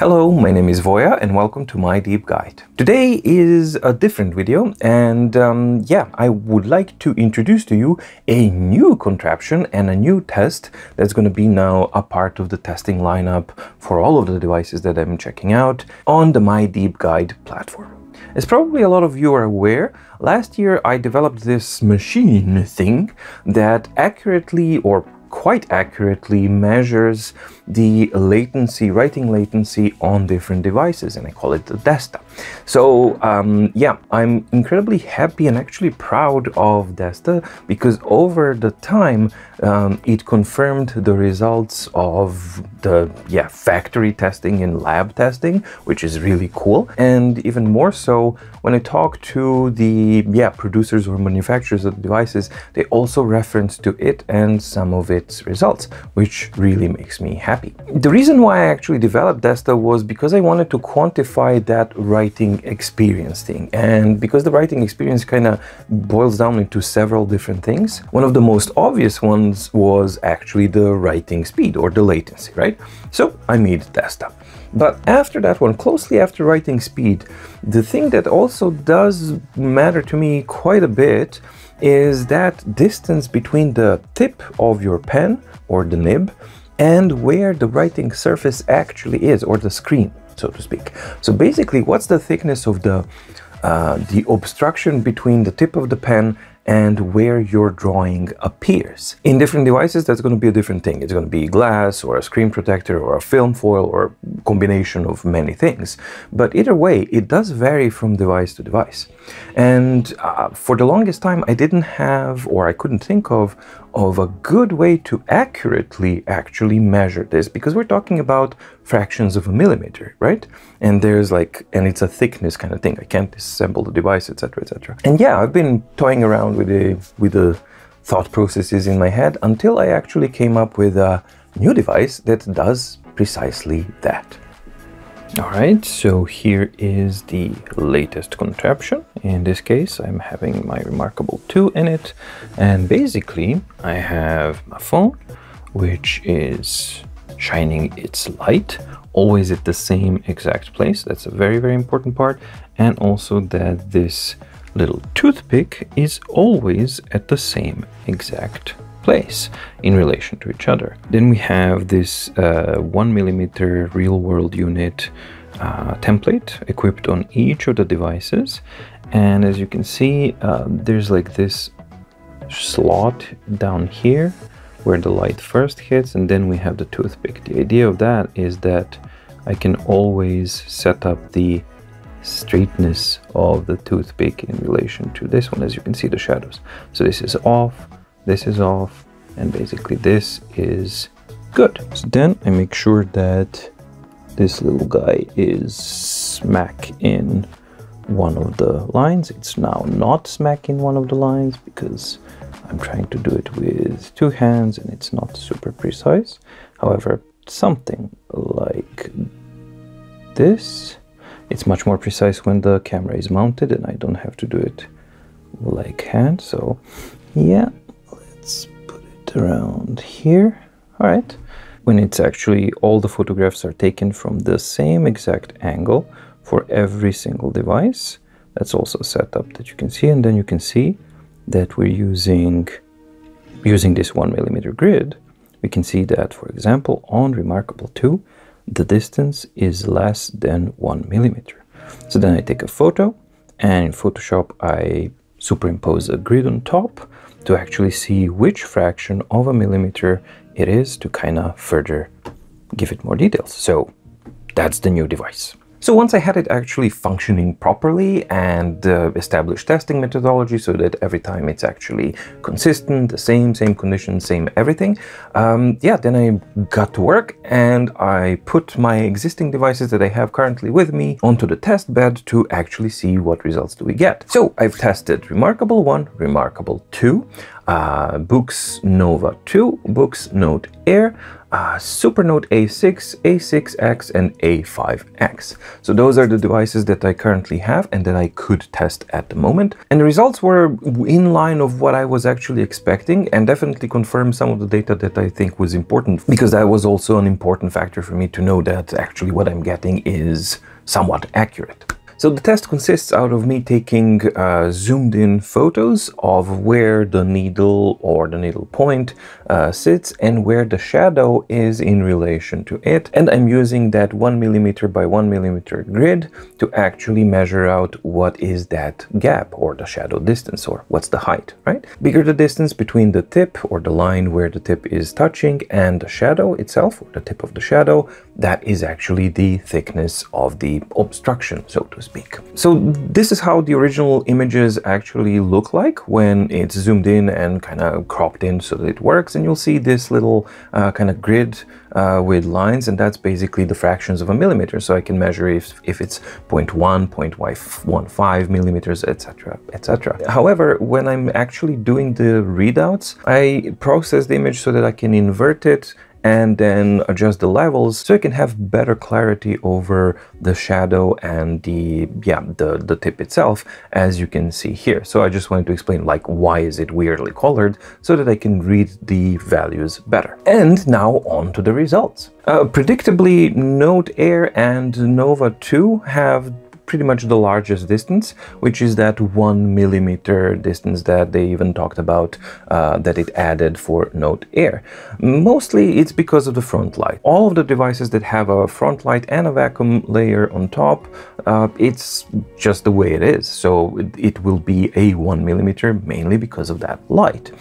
Hello, my name is Voya and welcome to my deep guide. Today is a different video and um, yeah, I would like to introduce to you a new contraption and a new test that's going to be now a part of the testing lineup for all of the devices that I'm checking out on the My Deep Guide platform. As probably a lot of you are aware, last year I developed this machine thing that accurately or quite accurately measures the latency, writing latency on different devices, and I call it the Desta. So um, yeah, I'm incredibly happy and actually proud of Desta because over the time um, it confirmed the results of the yeah factory testing and lab testing, which is really cool, and even more so when I talk to the yeah producers or manufacturers of the devices, they also reference to it and some of its results, which really makes me happy happy. The reason why I actually developed Desta was because I wanted to quantify that writing experience thing. And because the writing experience kind of boils down into several different things, one of the most obvious ones was actually the writing speed or the latency, right? So I made Desta. But after that one, closely after writing speed, the thing that also does matter to me quite a bit is that distance between the tip of your pen or the nib and where the writing surface actually is, or the screen, so to speak. So basically, what's the thickness of the uh, the obstruction between the tip of the pen and where your drawing appears. In different devices, that's going to be a different thing. It's going to be glass or a screen protector or a film foil or combination of many things. But either way, it does vary from device to device. And uh, for the longest time, I didn't have or I couldn't think of of a good way to accurately actually measure this because we're talking about fractions of a millimeter, right? And there's like, and it's a thickness kind of thing. I can't disassemble the device, etc., etc. And yeah, I've been toying around with the with the thought processes in my head until I actually came up with a new device that does precisely that. Alright, so here is the latest contraption. In this case, I'm having my Remarkable 2 in it. And basically, I have my phone, which is shining its light, always at the same exact place. That's a very, very important part. And also that this little toothpick is always at the same exact place in relation to each other. Then we have this uh, one millimeter real world unit uh, template equipped on each of the devices. And as you can see, uh, there's like this slot down here where the light first hits and then we have the toothpick. The idea of that is that I can always set up the straightness of the toothpick in relation to this one as you can see the shadows. So this is off, this is off, and basically this is good. So then I make sure that this little guy is smack in one of the lines. It's now not smack in one of the lines because I'm trying to do it with two hands and it's not super precise. However, something like this, it's much more precise when the camera is mounted and I don't have to do it like hand. So yeah, let's put it around here. All right. When it's actually all the photographs are taken from the same exact angle for every single device. That's also set up that you can see. And then you can see that we're using, using this one millimeter grid. We can see that, for example, on Remarkable 2, the distance is less than one millimeter. So then I take a photo and in Photoshop I superimpose a grid on top to actually see which fraction of a millimeter it is to kind of further give it more details. So that's the new device. So once I had it actually functioning properly and uh, established testing methodology so that every time it's actually consistent, the same, same conditions, same everything, um, yeah, then I got to work and I put my existing devices that I have currently with me onto the test bed to actually see what results do we get. So I've tested Remarkable 1, Remarkable 2, uh, Boox Nova 2, Boox Note Air, uh, Supernote A6, A6X, and A5X. So those are the devices that I currently have and that I could test at the moment. And the results were in line of what I was actually expecting and definitely confirmed some of the data that I think was important because that was also an important factor for me to know that actually what I'm getting is somewhat accurate. So the test consists out of me taking uh, zoomed in photos of where the needle or the needle point uh, sits and where the shadow is in relation to it. And I'm using that one millimeter by one millimeter grid to actually measure out what is that gap or the shadow distance or what's the height, right? Bigger the distance between the tip or the line where the tip is touching and the shadow itself or the tip of the shadow, that is actually the thickness of the obstruction, so to speak. So this is how the original images actually look like when it's zoomed in and kind of cropped in so that it works. And you'll see this little uh, kind of grid uh, with lines, and that's basically the fractions of a millimeter. So I can measure if, if it's 0.1, 0.15 millimeters, etc., etc. However, when I'm actually doing the readouts, I process the image so that I can invert it and then adjust the levels so I can have better clarity over the shadow and the yeah the the tip itself as you can see here. So I just wanted to explain like why is it weirdly colored so that I can read the values better. And now on to the results. Uh, predictably Note Air and Nova 2 have pretty much the largest distance, which is that one millimeter distance that they even talked about uh, that it added for Note Air. Mostly it's because of the front light. All of the devices that have a front light and a vacuum layer on top, uh, it's just the way it is. So it, it, will be a one millimeter mainly because of that light.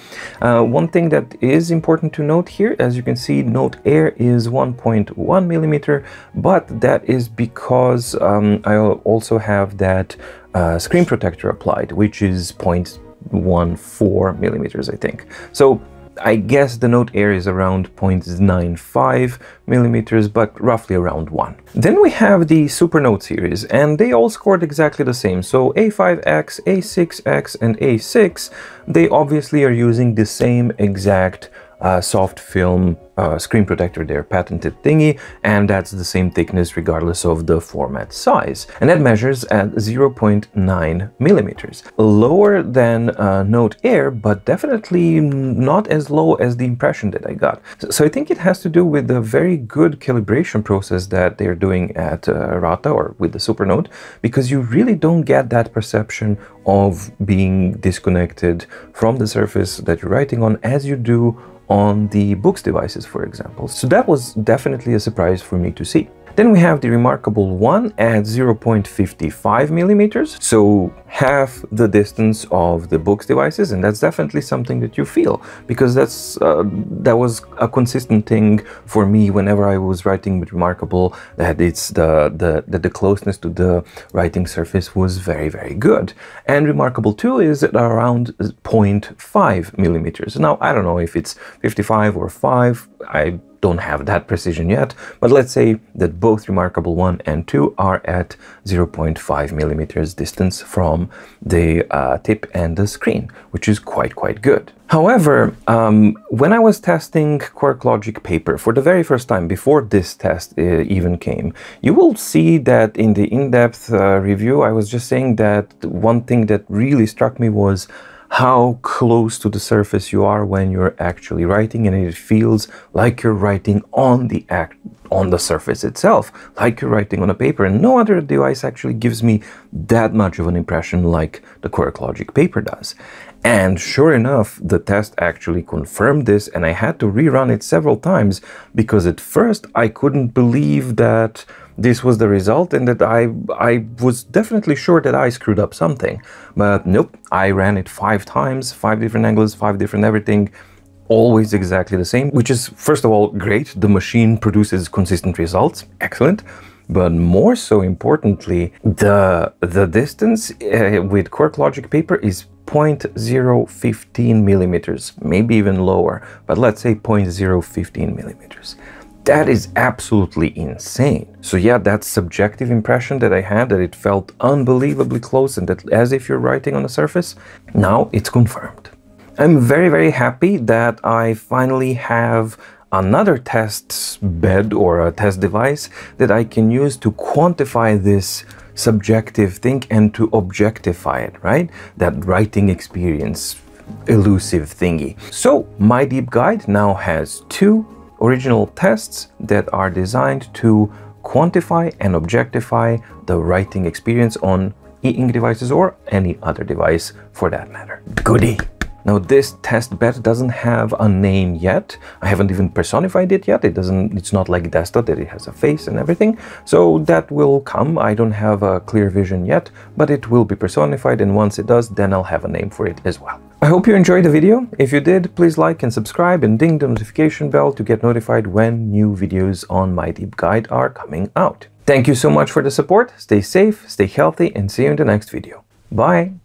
Uh, one thing that is important to note here, as you can see, Note Air is 1.1 millimeter, but that is because um, I also have that uh, screen protector applied, which is 0.14 millimeters, I think. So I guess the Note Air is around 0.95 millimeters, but roughly around 1. Then we have the Supernote series, and they all scored exactly the same. So A5X, A6X, and A6, they obviously are using the same exact uh, soft film uh, screen protector, their patented thingy, and that's the same thickness regardless of the format size. And that measures at 0.9 millimeters. Lower than uh, Note Air, but definitely not as low as the impression that I got. So, I think it has to do with the very good calibration process that they're doing at uh, Ratta or with the Supernote, because you really don't get that perception of being disconnected from the surface that you're writing on as you do on the Boox devices, for example. So that was definitely a surprise for me to see. Then we have the Remarkable One at 0.55 millimeters, so half the distance of the Boox devices, and that's definitely something that you feel because that's uh, that was a consistent thing for me whenever I was writing with Remarkable. That it's the the the, the closeness to the writing surface was very very good, and Remarkable Two is at around 0.5 millimeters. Now I don't know if it's 55 or 5. I don't have that precision yet, but let's say that both Remarkable 1 and 2 are at 0.5 millimeters distance from the uh, tip and the screen, which is quite, quite good. However, um, when I was testing Quirklogic Papyr for the very first time, before this test uh, even came, you will see that in the in-depth uh, review, I was just saying that one thing that really struck me was how close to the surface you are when you're actually writing and it feels like you're writing on the act on the surface itself like you're writing on a paper. And no other device actually gives me that much of an impression like the Quirklogic Papyr does. And sure enough the test actually confirmed this and I had to rerun it several times because at first I couldn't believe that this was the result and that I, I was definitely sure that I screwed up something. But nope, I ran it five times, five different angles, five different everything, always exactly the same, which is, first of all, great. The machine produces consistent results, excellent. But more so importantly, the, the distance uh, with Quirklogic Papyr is 0.015 millimeters, maybe even lower, but let's say 0.015 millimeters. That is absolutely insane. So yeah, that subjective impression that I had that it felt unbelievably close and that as if you're writing on the surface, now it's confirmed. I'm very, very happy that I finally have another test bed or a test device that I can use to quantify this subjective thing and to objectify it, right? That writing experience, elusive thingy. So my deep guide now has two original tests that are designed to quantify and objectify the writing experience on e-ink devices or any other device for that matter. Goody! Now this test bed doesn't have a name yet. I haven't even personified it yet. It doesn't, it's not like Desta that it has a face and everything. So that will come. I don't have a clear vision yet, but it will be personified and once it does, then I'll have a name for it as well. I hope you enjoyed the video. If you did, please like and subscribe and ding the notification bell to get notified when new videos on my deep guide are coming out. Thank you so much for the support. Stay safe, stay healthy, and see you in the next video. Bye!